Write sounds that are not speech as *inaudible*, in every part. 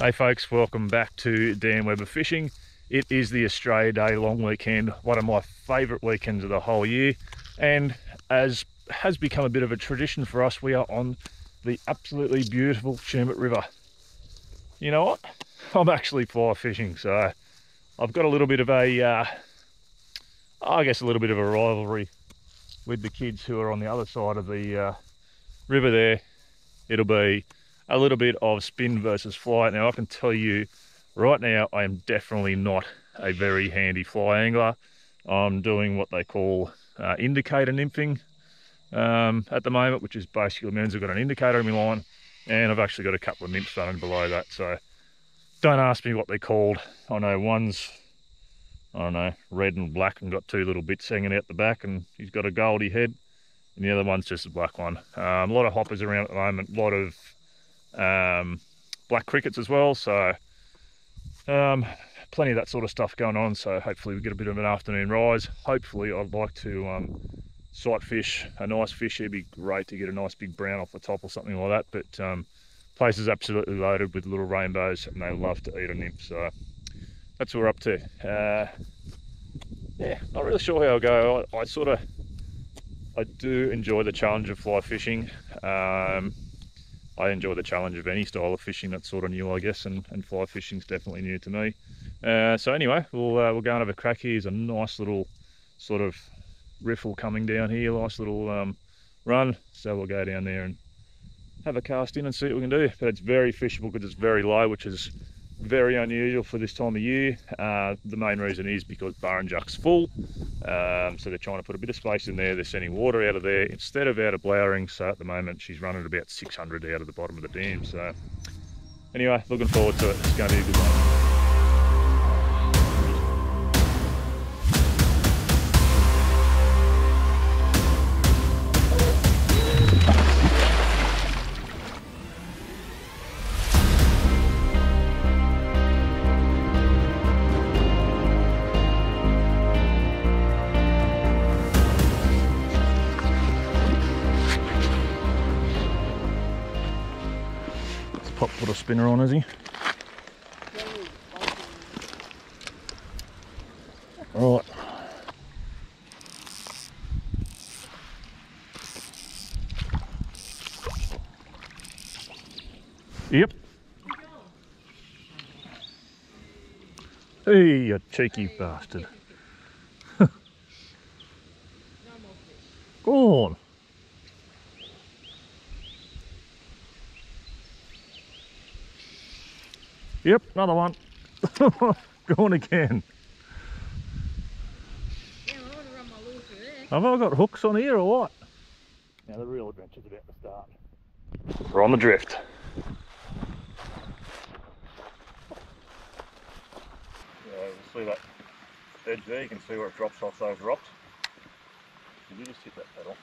Hey folks, welcome back to Dan Webber Fishing. It is the Australia Day long weekend, one of my favourite weekends of the whole year. And as has become a bit of a tradition for us, we are on the absolutely beautiful Tumut River. You know what? *laughs* I'm actually fly fishing, so I've got a little bit of a, uh, I guess a little bit of a rivalry with the kids who are on the other side of the uh, river there. It'll be a little bit of spin versus fly. Now I can tell you right now, I am definitely not a very handy fly angler. I'm doing what they call uh, indicator nymphing um, at the moment, which is basically means I've got an indicator in my line and I've actually got a couple of nymphs running below that. So don't ask me what they're called. I know one's, I don't know, red and black and got two little bits hanging out the back and he's got a goldy head. And the other one's just a black one. Um, a lot of hoppers around at the moment, a lot of um, black crickets as well. So um, plenty of that sort of stuff going on. So hopefully we get a bit of an afternoon rise. Hopefully I'd like to um, sight fish a nice fish. It'd be great to get a nice big brown off the top or something like that. But um, place is absolutely loaded with little rainbows and they love to eat a nymph. So that's what we're up to. Uh, yeah, not really sure how I'll go. I, I, sort of, I do enjoy the challenge of fly fishing. Um, I enjoy the challenge of any style of fishing. That's sort of new, I guess, and, and fly fishing is definitely new to me. Uh, so anyway, we'll uh, we'll go and have a crack here. There's a nice little sort of riffle coming down here, nice little um, run. So we'll go down there and have a cast in and see what we can do. But it's very fishable because it's very low, which is very unusual for this time of year. Uh, the main reason is because Burrinjuck's full, um, so they're trying to put a bit of space in there. They're sending water out of there instead of out of Blowering. So at the moment, she's running about 600 out of the bottom of the dam. So anyway, looking forward to it. It's going to be a good one. Spinner on, is he? Right. Yep. Hey, you cheeky bastard. Go on. Yep, another one. *laughs* Going again. Have I got hooks on here or what? Now the real adventure's about to start. We're on the drift. Yeah, we'll see that edge there, you can see where it drops off those rocks. Did you just hit that pedal?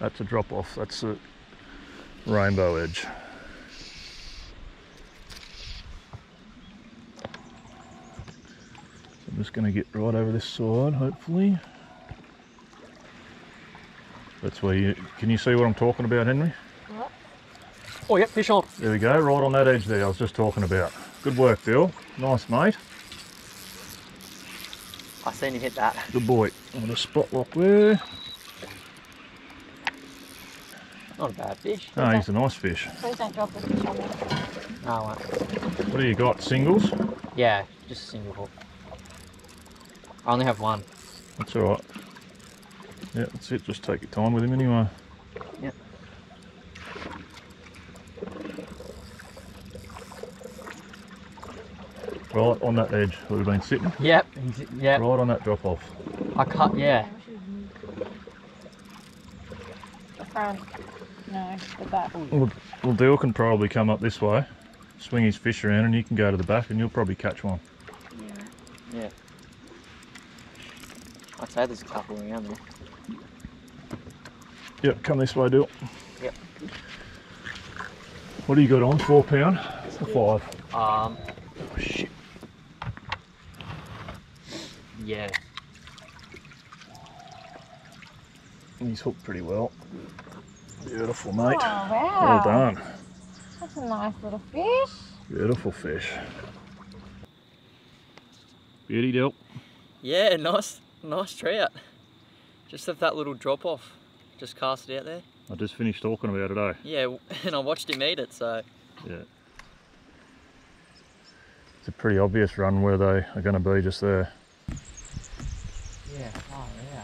That's a drop off. That's a rainbow edge. So I'm just going to get right over this side, hopefully. That's where you, can you see what I'm talking about, Henry? What? Oh, yep, fish on. There we go, right on that edge there I was just talking about. Good work, Bill. Nice, mate. I seen him hit that. Good boy. On a spot lock there. Not a bad fish. No, oh, he's a nice fish. Please don't drop the fish on me. No, I won't. What do you got? Singles? Yeah, just a single hook. I only have one. That's alright. Yeah, that's it. Just take your time with him anyway. Yep. Right on that edge where we've been sitting. Yep, yep. Right on that drop off. I cut, yeah. The front. No, the back. Well, well, Dill can probably come up this way, swing his fish around, and you can go to the back, and you'll probably catch one. Yeah. Yeah. I'd say there's a couple around there. Yep, come this way, Dill. Yep. What do you got on? Four pound or five? Um. Oh, shit. Yeah. He's hooked pretty well. Beautiful, mate. Oh, wow. Well done. That's a nice little fish. Beautiful fish. Beauty Dill. Yeah, nice, nice trout. Just have that little drop off. Just cast it out there. I just finished talking about it, eh? Yeah, *laughs* and I watched him eat it, so Yeah. It's a pretty obvious run where they are going to be just there. Yeah, oh yeah.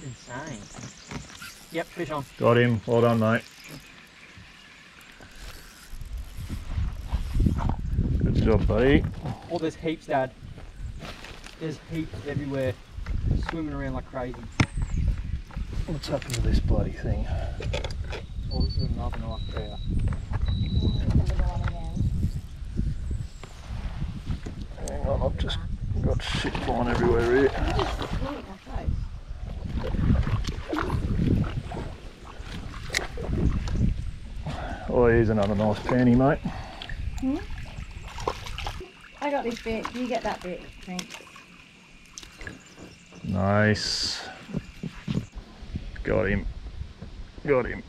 That's insane. Yep, fish on. Got him. Well done, mate. Good job, buddy. Oh, there's heaps, Dad. There's heaps everywhere. Swimming around like crazy. What's happened to this bloody thing? Oh, this is another nice trout. Hang on, I've just got shit flying everywhere here. Another nice panty, mate. I got this bit. You get that bit. Thanks. Nice. Got him. Got him.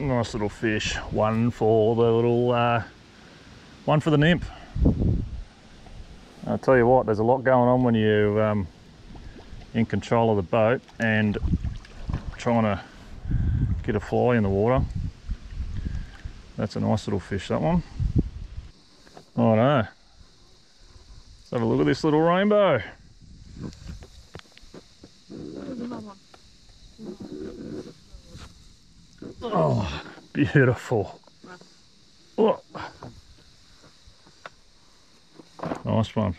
Nice little fish. One for the little, uh, one for the nymph. I'll tell you what, there's a lot going on when you're um, in control of the boat and trying to get a fly in the water. That's a nice little fish, that one. No. Let's have a look at this little rainbow. Oh, beautiful. Oh. Nice one.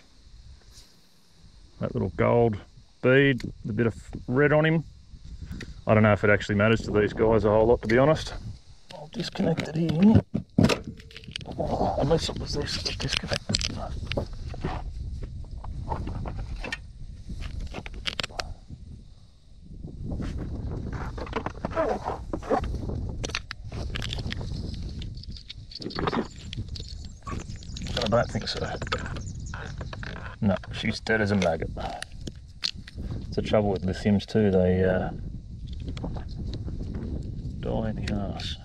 That little gold bead, the bit of red on him. I don't know if it actually matters to these guys a whole lot, to be honest. I'll disconnect it here. Oh, unless it was this to disconnect it. I don't think so. No, she's dead as a maggot. It's the trouble with lithiums too, they uh, die in the arse.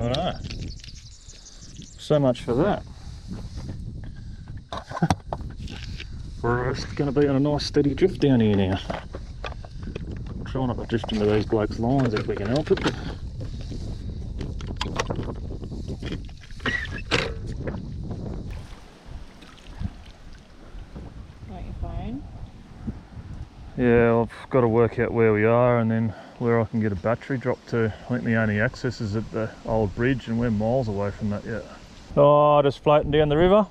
I know. So much for that. *laughs* We're going to be on a nice steady drift down here now. Try not to drift into these blokes' lines if we can help it. Got your phone. Yeah, I've got to work out where we are and then where I can get a battery drop to. I think the only access is at the old bridge and we're miles away from that yet. Oh, just floating down the river.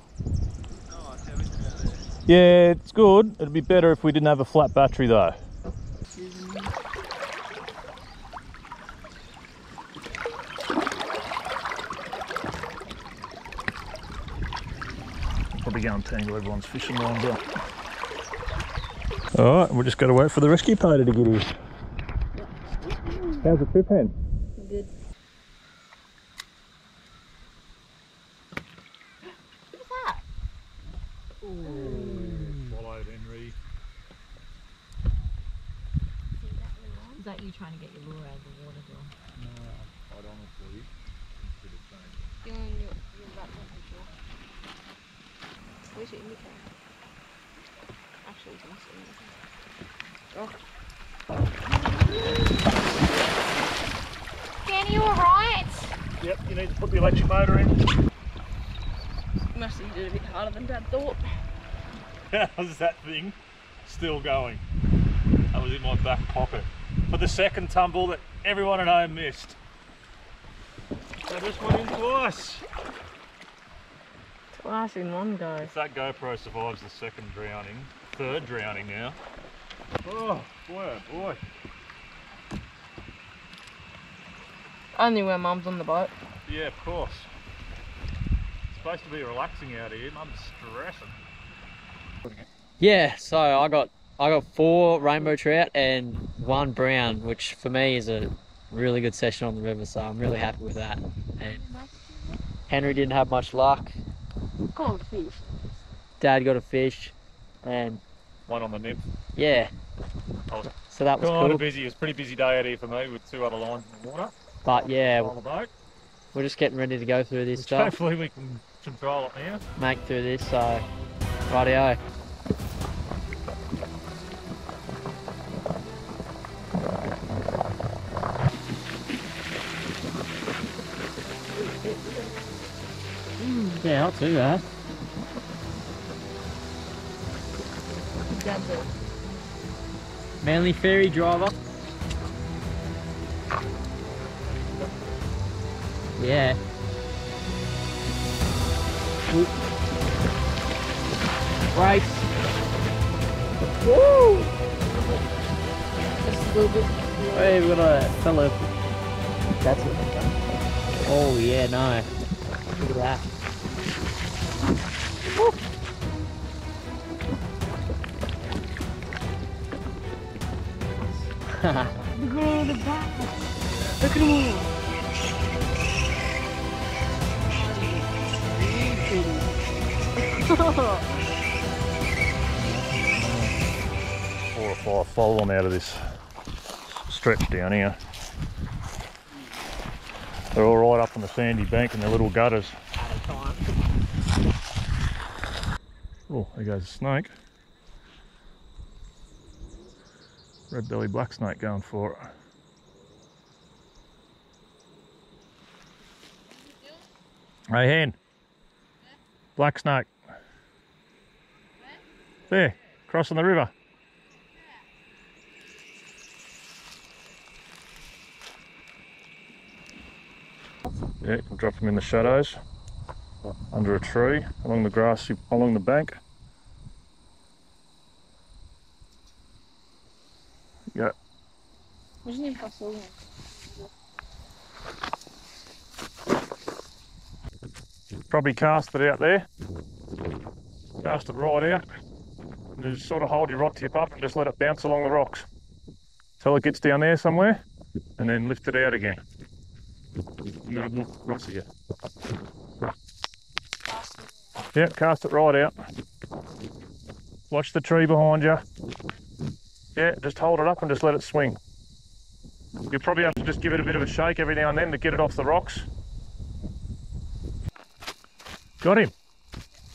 Yeah, it's good. It'd be better if we didn't have a flat battery though. Probably go and tangle everyone's fishing lines up. All right, we've just got to wait for the rescue party to get here. How's the trip hen? Good. Who's that? Swallowed Henry. Is that you trying to get your lure out of the water, Bill? Quite honestly, bit of change. You and your, your rat temperature. Where's your indicator? Actually, it's not indicator. Oh. Danny, you alright? Yep, you need to put the electric motor in. Must have did a bit harder than Dad thought. *laughs* How's that thing still going? That was in my back pocket. For the second tumble that everyone at home missed. I just went in twice. Twice in one go. If that GoPro survives the second drowning, third drowning now. Oh, boy, oh boy. Only when Mum's on the boat. Yeah, of course. It's supposed to be relaxing out here. Mum's stressing. Yeah, so I got I got four rainbow trout and one brown, which for me is a really good session on the river. So I'm really happy with that. And Henry didn't have much luck. Cold fish. Dad got a fish. and One on the nip. yeah. So that was kind cool. of busy. It was a pretty busy day out here for me with two other lines in the water But yeah, on the boat. we're just getting ready to go through this Which stuff, hopefully we can control it now. make through this. So, rightio. Yeah, not too bad. Manly ferry driver. Yeah. Oop. Right. Woo! Just a little bit. Hey, we got a fellow. That's it. Oh yeah, no. Look at that. *laughs* Look at all the back. Look at him. Four or five follow them out of this stretch down here. They're all right up on the sandy bank in their little gutters. Oh, there goes a snake. Red belly black snake going for it. Hey hen. Black snake. There, crossing the river. Yeah, you can drop them in the shadows, under a tree, along the grass, along the bank. Yeah, Imagine if I saw one. probably cast it out there. Cast it right out. And just sort of hold your rod tip up and just let it bounce along the rocks. Till it gets down there somewhere, and then lift it out again. Yeah, cast it right out. Watch the tree behind you. Yeah, just hold it up and just let it swing. You probably have to just give it a bit of a shake every now and then to get it off the rocks. Got him.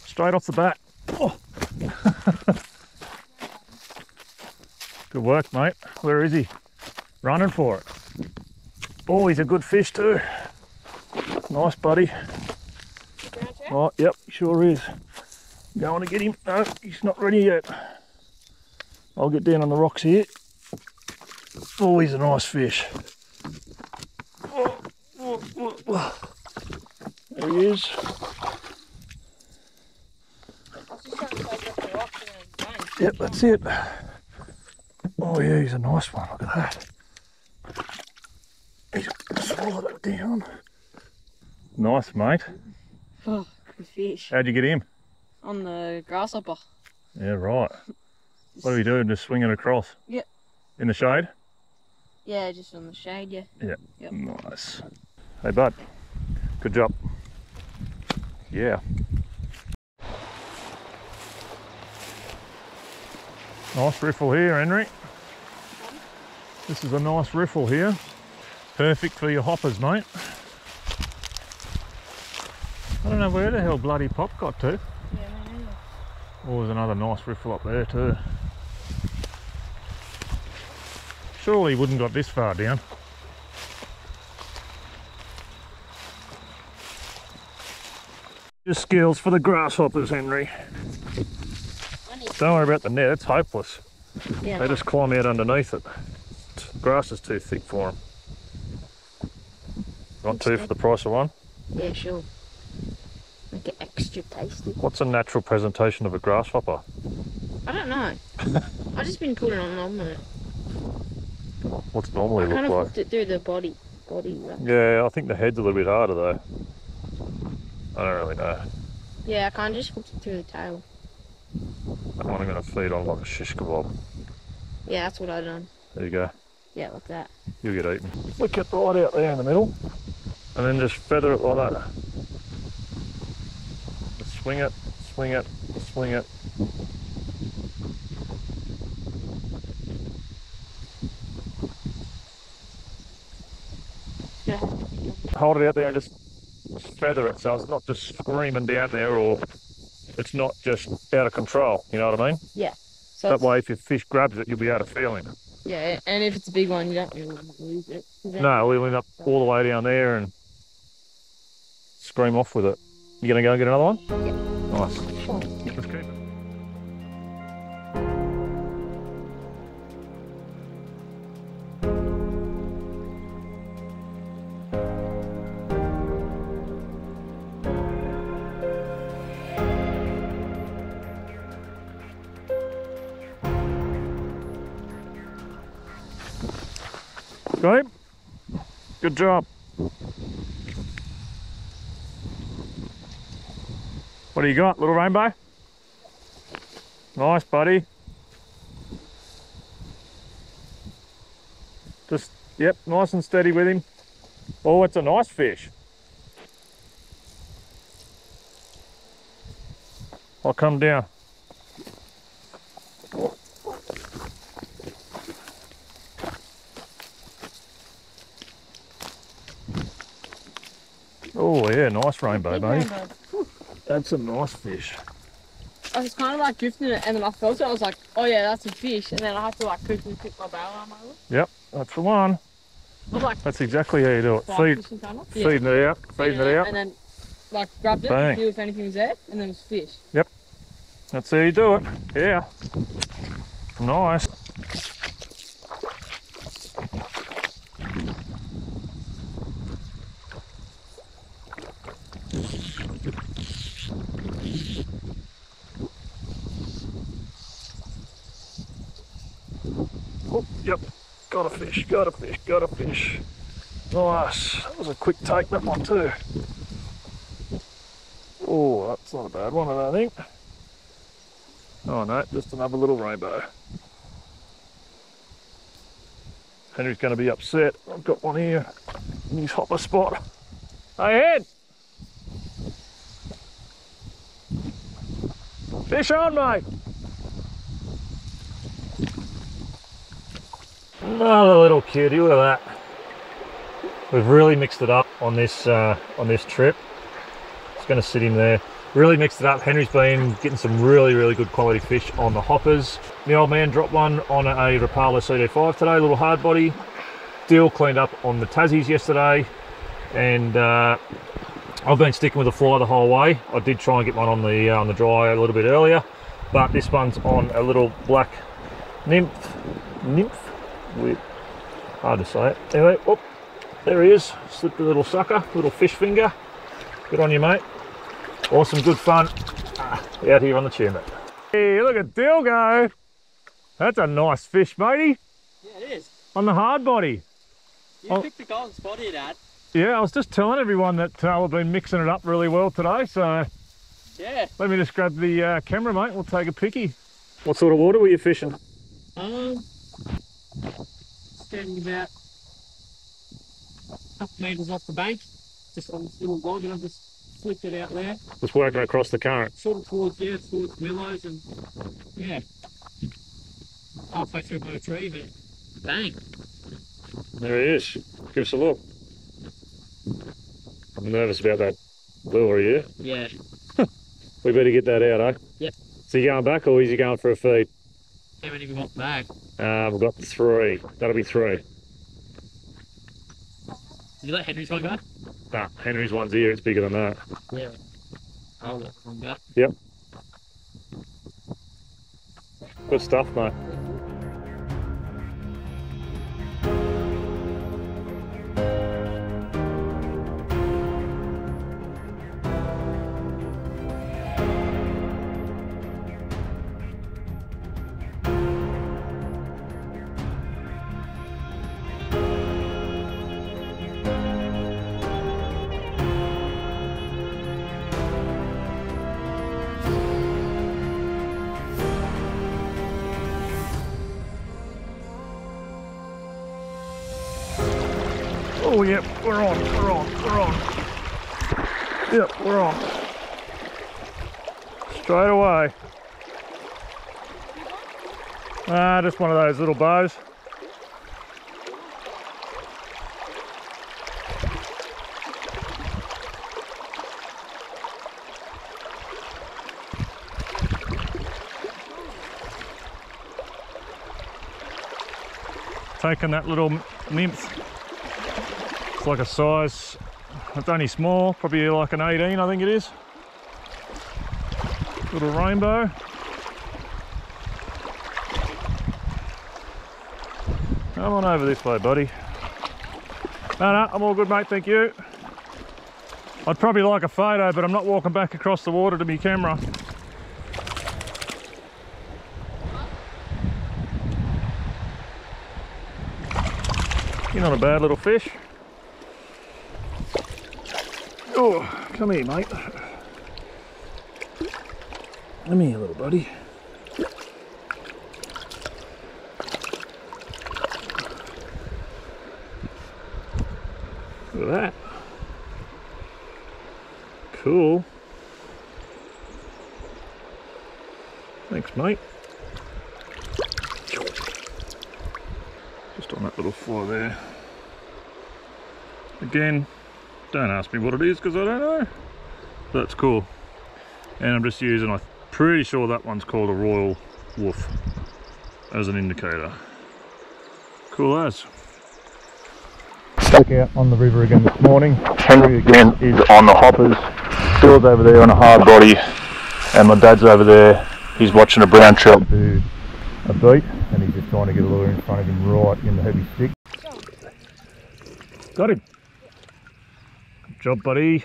Straight off the bat. Oh. *laughs* work, mate. Where is he? Running for it. Oh, he's a good fish too. Nice, buddy. Oh, yep, sure is. Going to get him. No, he's not ready yet. I'll get down on the rocks here. Oh, he's a nice fish. Oh, oh, oh, oh. There he is. Yep, that's it. Oh yeah, he's a nice one. Look at that. He's swallowed it down. Nice, mate. Oh, good fish. How'd you get him? On the grasshopper. Yeah, right. What are we doing? Just swing it across? Yep. In the shade? Yeah, just on the shade, yeah. Yep. Nice. Hey, bud. Good job. Yeah. Nice riffle here, Henry. This is a nice riffle here. Perfect for your hoppers, mate. I don't know where the hell bloody pop got to. Yeah. Oh, there's another nice riffle up there too. Surely he wouldn't got this far down. Just skills for the grasshoppers, Henry. Don't worry about the net, it's hopeless. Yeah, They just climb out underneath it. Grass is too thick for them. Want two for the price of one? yeah, sure. Make it extra tasty. What's a natural presentation of a grasshopper? I don't know. *laughs* I've just been putting on an omelette. What's it normally I kind look of like? it through the body. Body. Right? Yeah, I think the head's a little bit harder though. I don't really know. Yeah, I kind of just hooked it through the tail. That one I'm going to feed on like a shish kebab. Yeah, that's what I've done. There you go. Yeah, like that. You'll get eaten. Look it right out there in the middle. And then just feather it like that. Swing it, swing it, swing it. Yeah. Hold it out there and just feather it so it's not just screaming down there or it's not just out of control, you know what I mean? Yeah. So that way if your fish grabs it you'll be able to feel him yeah, and if it's a big one, you don't really lose it. No, we'll end up all the way down there and scream off with it. You gonna go and get another one? Yeah. Nice. Got? Good job. What do you got? Little rainbow? Nice, buddy. Just, yep, nice and steady with him. Oh, it's a nice fish. I'll come down. Oh yeah, nice rainbow, mate. That's a nice fish. I was kind of like drifting it, and then I felt it. I was like, "Oh yeah, that's a fish." And then I had to like quickly pick my barrel on my hook. Yep, that's the one. Like, That's exactly how you do it. Feed, fishing kind of. feeding it out, feeding it out. And then like grabbed it, Bang. see if anything was there, and then it was fish. Yep. That's how you do it. Yeah. Nice. Oh, yep. Got a fish, got a fish, got a fish. Nice. That was a quick take, that one too. Oh, that's not a bad one, I don't think. Oh no, just another little rainbow. Henry's going to be upset. I've got one here in his hopper spot. Hey, Ed! Fish on, mate! Another little cutie, look at that. We've really mixed it up on this uh, on this trip. It's going to sit in there. Really mixed it up. Henry's been getting some really, really good quality fish on the hoppers. The old man dropped one on a Rapala CD5 today, little hard body. Deal cleaned up on the Tassies yesterday. And uh, I've been sticking with the fly the whole way. I did try and get one on the uh, on the dry a little bit earlier, but this one's on a little black nymph, nymph with hard to say it. Anyway, oh, there he is. Slipped a little sucker, little fish finger. Good on you, mate. Awesome, good fun ah, out here on the Tumut. Hey, look at Dill go. That's a nice fish, matey, Yeah, it is. on the hard body. You Oh. picked the golden spot here, Dad. Yeah, I was just telling everyone that uh, we've been mixing it up really well today, so Yeah. let me just grab the uh, camera, mate. We'll take a picky. What sort of water were you fishing? Um, standing about a couple of metres off the bank, just on this little log, and I've just flicked it out there, Just working across the current. sort of towards, yeah, towards willows, and yeah, halfway through my tree, but bang. There he is. Give us a look. I'm nervous about that lure, are you? Yeah. *laughs* We better get that out, eh? Yep. So you going back or is he going for a feed? How many we got back? Uh, we've got three. That'll be three. Did you let Henry's one go? Nah, Henry's one's here. It's bigger than that. Yeah. I'll let one go. Good stuff, mate. Oh, yep, we're on, we're on, we're on. Yep, we're on. Straight away. Ah, just one of those little bows. Taking that little nymph like a size, it's only small, probably like an 18 I think it is. Little rainbow. Come on over this way, buddy. No, no, I'm all good, mate, thank you. I'd probably like a photo, but I'm not walking back across the water to my camera. You're not a bad little fish. Oh, come here, mate. Come here, little buddy. Look at that. Cool. Thanks, mate. Just on that little fly there. Again, don't ask me what it is because I don't know. That's cool. And I'm just using, I'm pretty sure that one's called a Royal Wulff as an indicator. Cool as. Back out on the river again this morning. Henry again is on the hoppers. Phil's over there on a hard body and my dad's over there. He's watching a brown trout do a beat and he's just trying to get a lure in front of him right in the heavy stick. Got him. Job, buddy.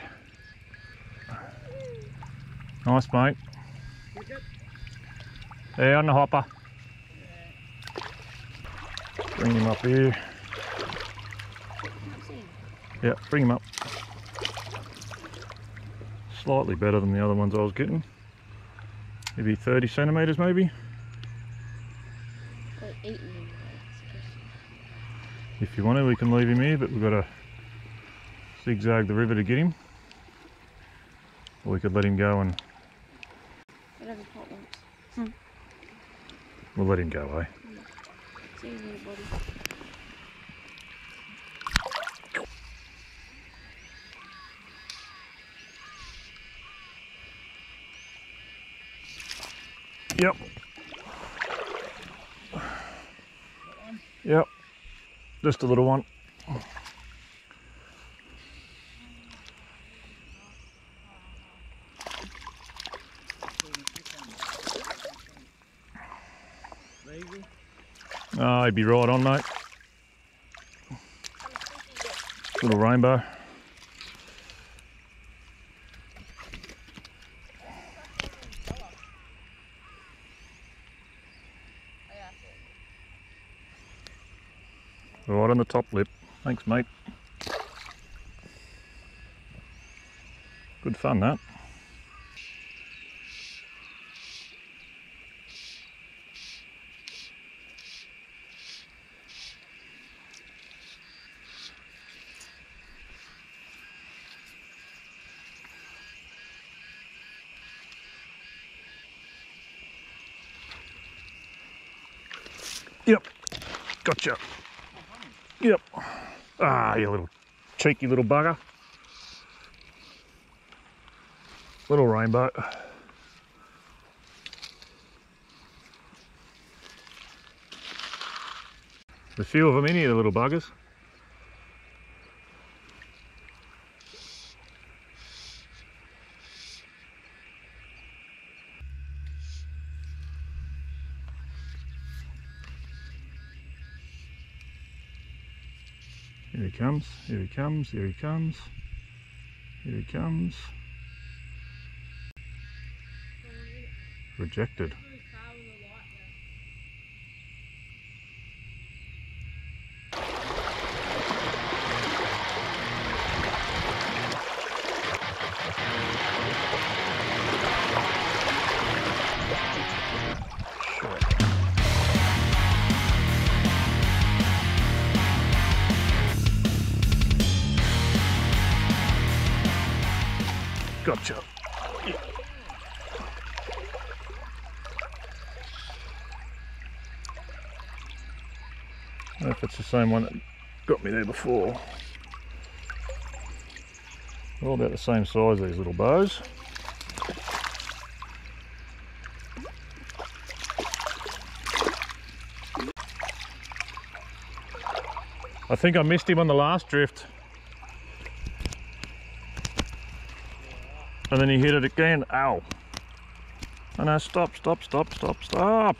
Nice, mate. There on the hopper. Bring him up here. Yeah, bring him up. Slightly better than the other ones I was getting. Maybe 30 centimetres maybe. If you want to, we can leave him here, but we've got to zigzag the river to get him. Or we could let him go and Whatever pot wants. Hmm. we'll let him go, eh? Buddy. Yep. Yep. Just a little one. He'd be right on, mate. Little rainbow. Right on the top lip. Thanks, mate. Good fun, that. Yep, gotcha. Yep. Ah, you little cheeky little bugger. Little rainbow. There's a few of them in here, the little buggers. Here he comes, here he comes, here he comes, here he comes. Rejected. Gotcha. I don't know if it's the same one that got me there before. They're all about the same size, these little bows. I think I missed him on the last drift. And then he hit it again. Ow. And no, stop, stop, stop, stop, stop.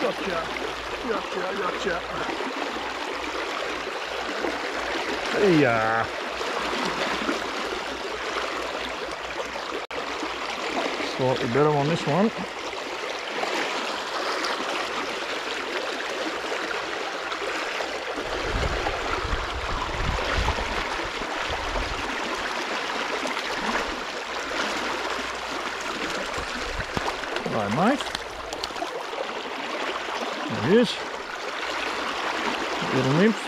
Gotcha, gotcha, gotcha. Yeah. Slightly better on this one. Hello, mate. There he is. Little nymph.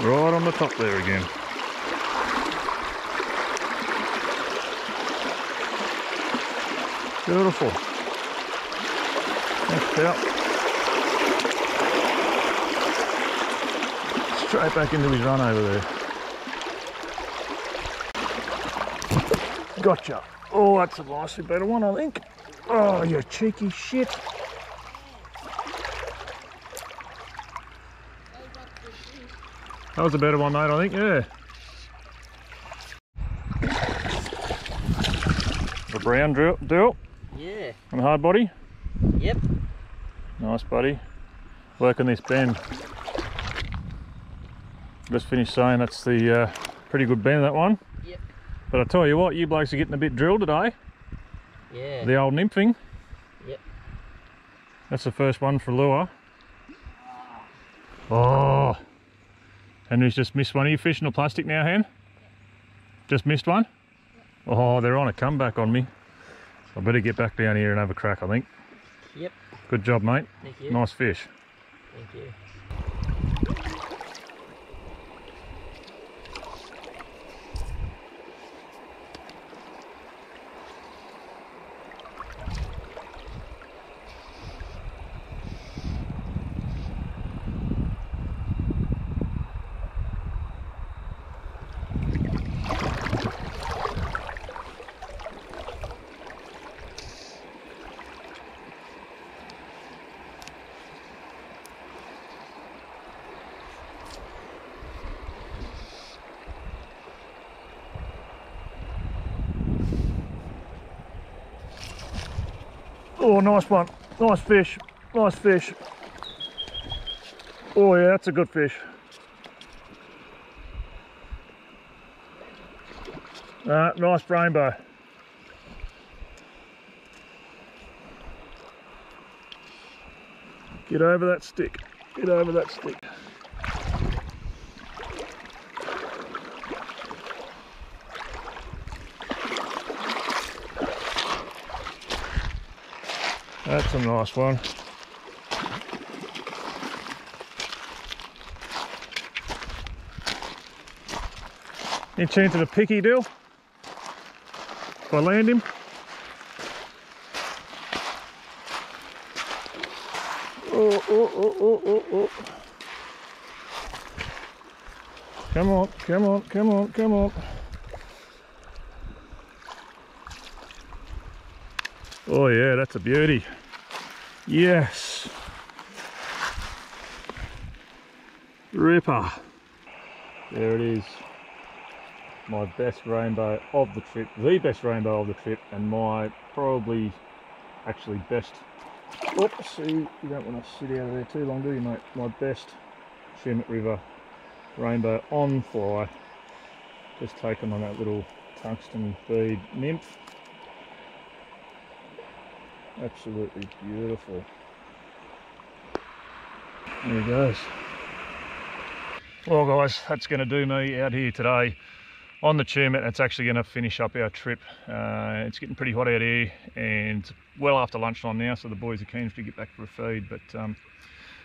Right on the top there again. Beautiful. Thanks, pal. Straight back into his run over there. Gotcha. Oh, that's a nicely better one, I think. Oh, you cheeky shit. That was a better one, mate, I think, yeah. The brown drill, deal And hard body. Yep. Nice, buddy. Work on this bend. Just finished saying that's the uh, pretty good bend, that one. Yep. But I tell you what, you blokes are getting a bit drilled today. Yeah. The old nymphing. Yep. That's the first one for lure. Oh. Henry's just missed one. Are you fishing a plastic now, Hen? Just missed one? Oh, they're on a comeback on me. I better get back down here and have a crack, I think. Yep. Good job, mate. Thank you. Nice fish. Thank you. Nice one. Nice fish. Nice fish. Oh, yeah, that's a good fish. Uh, nice rainbow. Get over that stick. Get over that stick. That's a nice one. You tune to the picky deal. If I land him. Oh, oh, oh, oh, oh, oh. Come on, come on, come on, come on. Oh yeah, that's a beauty. Yes. Ripper. There it is. My best rainbow of the trip, the best rainbow of the trip, and my probably actually best. Oops, see, you don't want to sit out of there too long, do you, mate? My best Tumut River rainbow on fly. Just taken on that little tungsten bead nymph. Absolutely beautiful. There he goes. Well guys, that's going to do me out here today on the Tumut. It's actually going to finish up our trip. Uh, it's getting pretty hot out here and well after lunchtime now, so the boys are keen to get back for a feed. But um,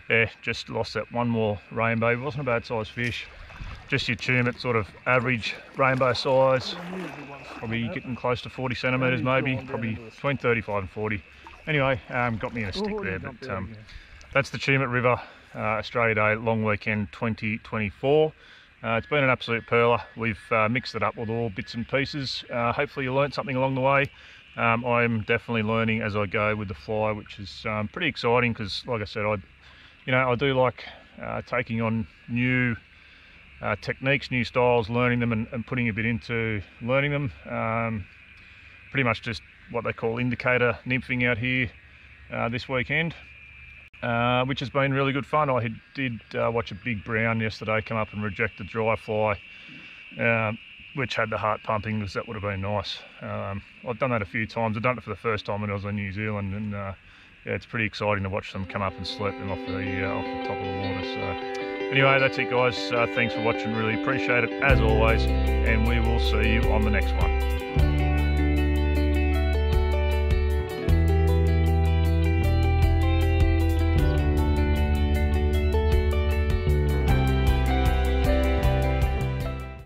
yeah, just lost that one more rainbow. It wasn't a bad size fish. Just your Tumut sort of average rainbow size. Probably getting close to 40 centimetres maybe, probably between 35 and 40. Anyway, um, got me in a stick there, but um, that's the Tumut River uh, Australia Day long weekend 2024. Uh, it's been an absolute perler. We've uh, mixed it up with all bits and pieces. Uh, hopefully you learnt something along the way. Um, I'm definitely learning as I go with the fly, which is um, pretty exciting because, like I said, I, you know, I do like uh, taking on new uh, techniques, new styles, learning them and, and, putting a bit into learning them. Um, pretty much just what they call indicator nymphing out here uh, this weekend, uh, which has been really good fun. I did uh, watch a big brown yesterday come up and reject a dry fly, um, which had the heart pumping because that would have been nice. Um, I've done that a few times. I've done it for the first time when I was in New Zealand and uh, yeah, it's pretty exciting to watch them come up and slurp them off the, uh, off the top of the water. So anyway, that's it guys. Uh, thanks for watching. Really appreciate it as always. And we will see you on the next one.